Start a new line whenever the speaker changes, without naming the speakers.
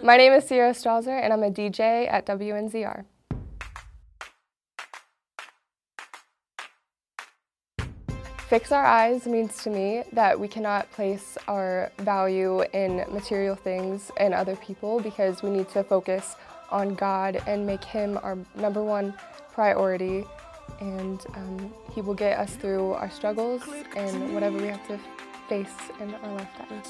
My name is Cierra Strawser and I'm a DJ at WNZR. Fix our eyes means to me that we cannot place our value in material things and other people because we need to focus on God and make Him our number one priority and um, He will get us through our struggles and whatever we have to face in our lifetime.